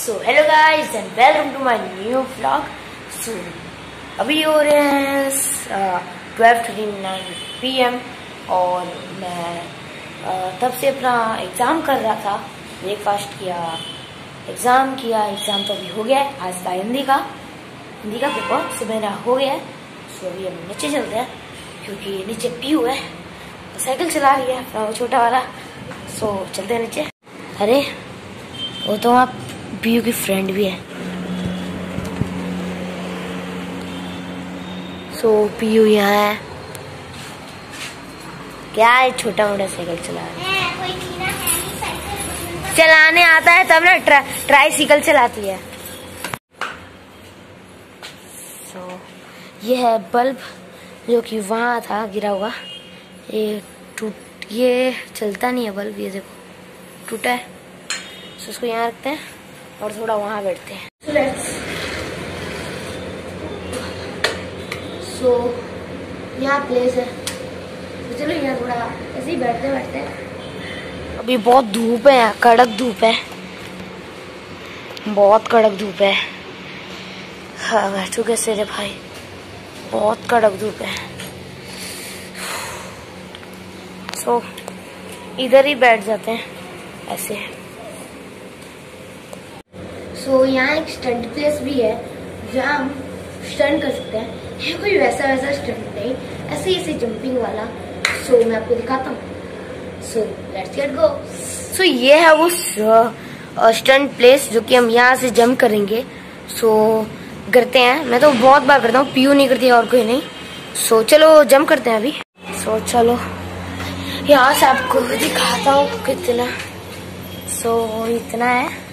So hello guys and welcome to my new vlog so अभी हो रहे हैं ट्वेल्व थर्टी नाइन पी और मैं uh, तब से अपना एग्ज़ाम कर रहा था ब्रेकफास्ट किया एग्ज़ाम किया एग्ज़ाम तो अभी हो गया है आज का हिंदी का हिंदी का पेपर सो मेरा हो गया है सो अभी हम नीचे चलते हैं क्योंकि नीचे पीयू है तो साइकिल चला रही है अपना छोटा वाला सो चलते हैं नीचे। अरे वो तो वहाँ पीयू की फ्रेंड भी है। सो पीयू यहाँ है। क्या है छोटा मोटा साइकिल चला रहा है? चलाने आता है तब ना ट्रा, ट्राई चलाती है। सो so, ये है बल्ब जो कि वहाँ था गिरा हुआ। ये टूट ये चलता नहीं है बल्ब ये देखो टूटा है। सो उसको यहाँ रखते हैं। और थोड़ा वहाँ बैठते हैं। सो लेट्स यहाँ प्लेस है। तो चलो यहाँ थोड़ा ऐसे ही बैठते बैठते। अभी बहुत धूप है यहाँ कड़क धूप है। बहुत कड़क धूप है। हाँ बैठू कैसे रे भाई? बहुत कड़क धूप है। सो so, इधर ही बैठ जाते हैं ऐसे। सो so, यहाँ एक स्टंट प्लेस भी है जहाँ हम स्टंट कर सकते हैं। ये कोई वैसा वैसा स्टंट नहीं ऐसे ऐसे जंपिंग वाला। सो so, मैं आपको दिखाता हूँ। सो लेट्स गेट गो सो ये है वो स्टंट प्लेस जो कि हम यहाँ से जंप करेंगे। सो so, करते हैं। मैं तो बहुत बार करता हूँ पीयू नहीं करती और कोई नहीं। सो so, चलो जंप करते हैं अभी। सो so, चलो। यहाँ से आपको दिखाता हूँ कितना। सो so, इतना है।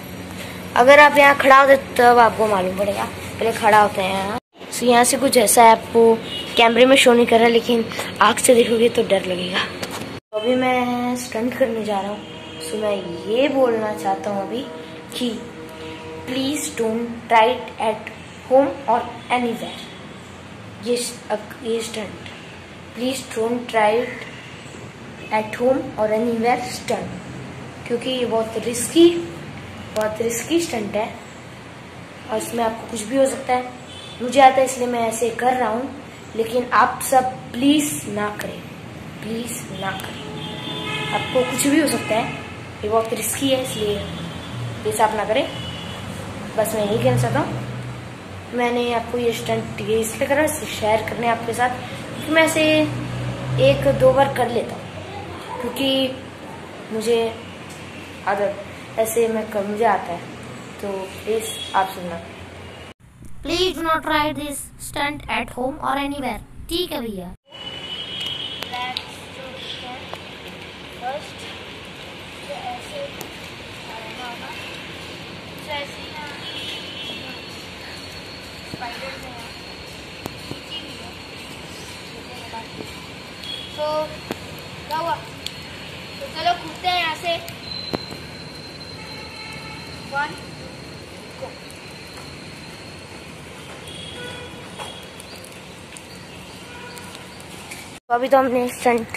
अगर आप यहाँ खड़ा होते तब आपको मालूम पड़ेगा पहले खड़ा होते हैं यहाँ। सो यहाँ से कुछ ऐसा है आपको कैमरे में शो नहीं कर रहा, लेकिन आग से देखोगे तो डर लगेगा। तो अभी मैं स्टंट करने जा रहा हूँ। सो मैं ये बोलना चाहता हूँ अभी कि please don't try at home और एनी ये ये stunt please don't try at home और एनी स्टंट क्योंकि ये बहुत रिस्की बहुत रिस्की स्टंट है और इसमें आपको कुछ भी हो सकता है। मुझे आता है इसलिए मैं ऐसे कर रहा हूँ, लेकिन आप सब प्लीज़ ना करें। प्लीज़ ना करें। आपको कुछ भी हो सकता है, ये बहुत रिस्की है, इसलिए प्लीज़ आप ना करें। बस मैं यही कहना चाहता हूँ। मैंने आपको ये स्टंट ये इसलिए करा शेयर करने आपके साथ, क्योंकि मैं ऐसे एक दो बार कर लेता हूँ, क्योंकि मुझे आदत ऐसे में कर मुझे आता है तो प्लीज़ आप सुनना please do not try this stunt at home और एनीवेयर ठीक है भैया तो क्या हुआ तो चलो कूदते हैं यहाँ से तो अभी तो हमने स्टंट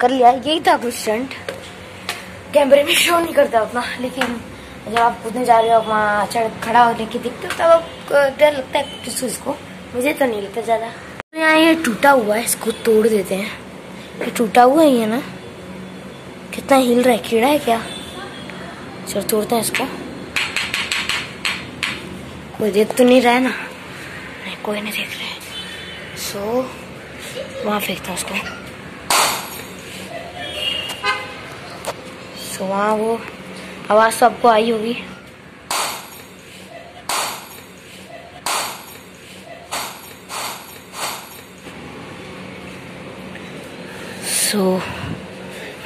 कर लिया। यही था कुछ स्टंट कैमरे में शो नहीं करता उतना लेकिन जब आप कूदने जा रहे हो, वहाँ चढ़ खड़ा होने की दिखते हो तब आपको डर लगता है किस चीज़ को। मुझे तो नहीं लगता ज़्यादा। तो यहाँ ये टूटा हुआ है, इसको तोड़ देते हैं। ये टूटा हुआ ही है ना? कितना हिल रहा है, कीड़ा है क्या? चलो तोड़ते हैं इसको। कोई देख तो नहीं रहा है ना? नहीं, कोई नहीं देख रहा है। सो वहाँ फेंकता उसको। सो वहाँ वो आवाज़ तो आपको आई होगी। सो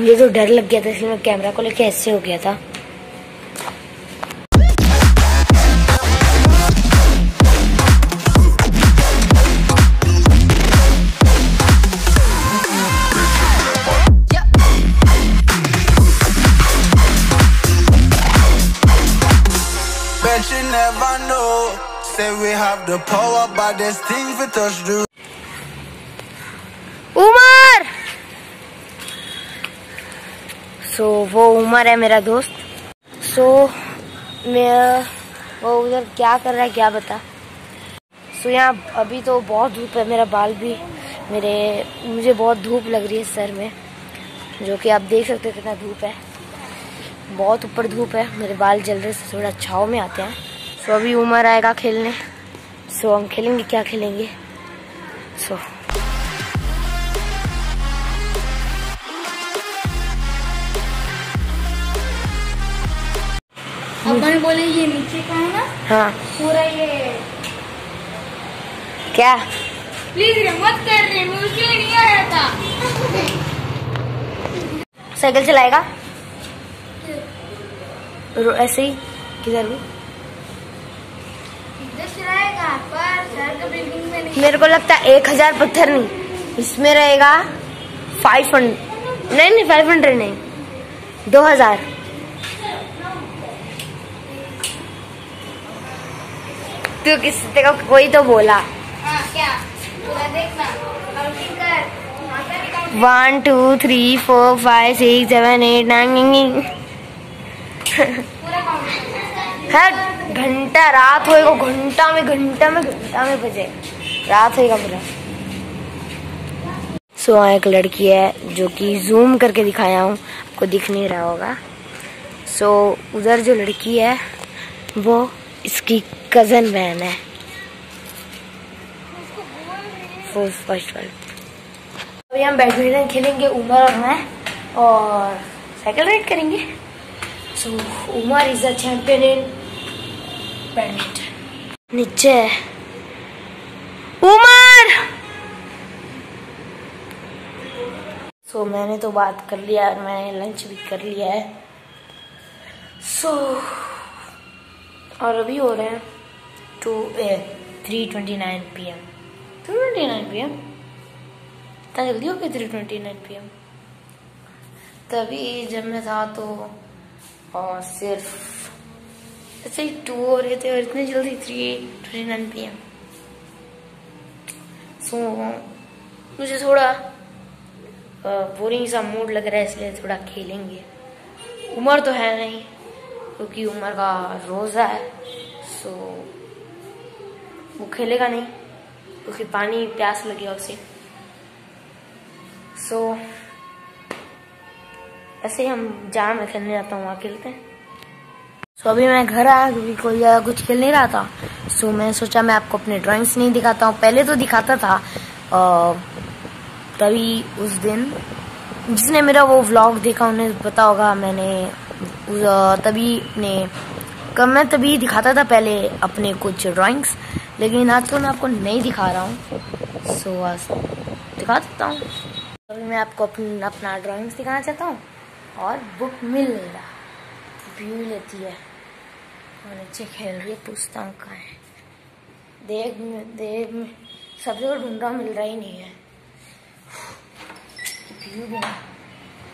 मुझे तो डर लग गया था इसलिए मैं कैमरा को लेके ऐसे हो गया था। The power, but there's things we touch do. Umar! So so, वो उमर है मेरा दोस्त। सो so, मैं वो उधर क्या कर रहा है क्या बता? सो यहाँ अभी तो बहुत धूप है मेरा बाल भी मेरे मुझे बहुत धूप लग रही है सर में जो कि आप देख सकते हो कितना धूप है। बहुत ऊपर धूप है मेरे बाल जल रहे से थोड़ा छाव में आते हैं। सो अभी उमर आएगा खेलने। सो हम खेलेंगे क्या खेलेंगे? सो अपन बोले ये नीचे का है ना? हाँ. पूरा ये क्या? प्लीज़ रे मत कर रहे मुझे नहीं आया था. साइकिल चलाएगा? ऐसे ही किधर भी? इधर से रहेगा पर सर का बिल्डिंग में नहीं मेरे को लगता है एक हज़ार पत्थर नहीं। इसमें रहेगा फाइव हंड्रेड नहीं नहीं फाइव हंड्रेड नहीं। दो हज़ार। तू किस को कोई तो बोला। One two three four five six seven eight nine है घंटा रात होएगा घंटा में घंटा में घंटा में बजे। रात होएगा पूरा। सो so, एक लड़की है जो कि जूम करके दिखाया हूँ। आपको दिख नहीं रहा होगा। सो so, उधर जो लड़की है वो इसकी कज़न बहन है। फ़र्स्ट अभी हम बैडमिंटन खेलेंगे उमर और मैं और साइकिल राइड करेंगे। So Umar is a champion in badminton नीचे उमर! सो so, मैंने तो बात कर लिया और मैंने लंच भी कर लिया है। सो so, और अभी हो रहे हैं two A three twenty nine P M two twenty nine P M इतना जल्दी हो गया three twenty nine P M तभी जब मैं था तो और सिर्फ़ ऐसे ही टू हो रहे थे और इतनी जल्दी three twenty nine P M so मुझे थोड़ा बोरिंग सा मूड लग रहा है, इसलिए थोड़ा खेलेंगे। उम्र तो है नहीं, क्योंकि उम्र का रोज़ा है सो वो खेलेगा नहीं, क्योंकि पानी प्यास लगी उसे। सो ऐसे हम जहाँ मैं खेलने जाता हूँ वहाँ खेलते हैं। सो अभी मैं घर आया, क्योंकि कोई ज़्यादा कुछ खेल नहीं रहा था। सो मैं सोचा मैं आपको अपने ड्राइंग्स नहीं दिखाता हूँ। पहले तो दिखाता था तभी उस दिन जिसने मेरा वो व्लॉग देखा, उन्हें पता होगा मैंने तभी अपने कब मैं तभी दिखाता था पहले अपने कुछ ड्राइंग्स लेकिन आज तो मैं आपको नहीं दिखा रहा हूँ। सो आज दिखा देता हूँ। अभी मैं आपको अपना अपना ड्राइंग्स दिखाना चाहता हूँ, और बुक मिल रहा व्यू लेती है। और नीचे खेल रही है पूछता हूँ। कहाँ है देख देख सब जगह ढूंढा मिल रहा ही नहीं है। भी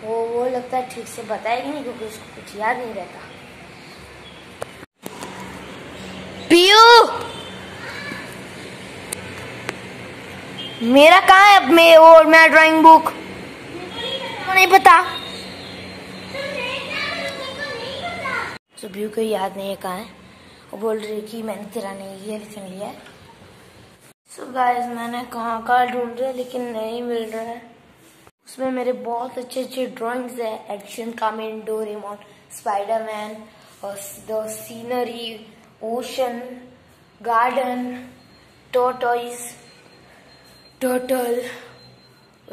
वो वो लगता है ठीक से बताएगी नहीं क्योंकि उसको कुछ याद नहीं रहता। पीयू! मेरा कहाँ है अब मैं, और मेरा ड्राइंग बुक नहीं पता। तो व्यू को याद नहीं है कहाँ है। वो बोल रही कि मैंने तेरा नहीं ये लिखन लिया है। सो गाइस मैंने कहाँ कहाँ ढूंढ रहा लेकिन नहीं मिल रहा है। उसमें मेरे बहुत अच्छे अच्छे ड्राइंग्स है एक्शन कामिन डोरेमोन स्पाइडरमैन और the scenery ocean garden tortoise total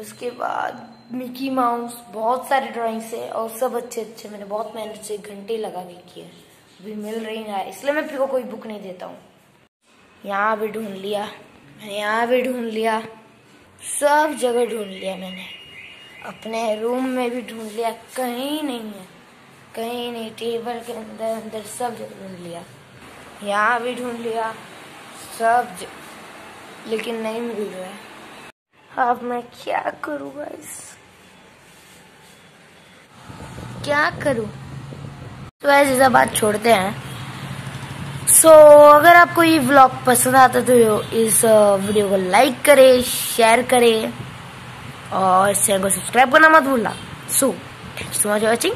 उसके बाद मिकी माउस, बहुत सारे ड्राइंग्स है और सब अच्छे अच्छे। मैंने बहुत मेहनत से घंटे लगा के किए अभी मिल रही है, इसलिए मैं फिर को कोई बुक नहीं देता हूँ। यहाँ भी ढूंढ लिया, मैंने यहाँ भी ढूंढ लिया, सब जगह ढूंढ लिया मैंने। अपने रूम में भी ढूंढ लिया, कहीं नहीं है, कहीं नहीं टेबल के अंदर अंदर सब जगह ढूंढ लिया। यहाँ भी ढूंढ लिया, सब लेकिन नहीं मिल रहा है। अब मैं क्या करूँ गाइस क्या करूँ? तो ऐसे बात छोड़ते हैं। सो so, अगर आपको ये व्लॉग पसंद आता तो इस वीडियो को लाइक करें शेयर करें और चैनल को सब्सक्राइब करना मत भूलना। So thank you so much watching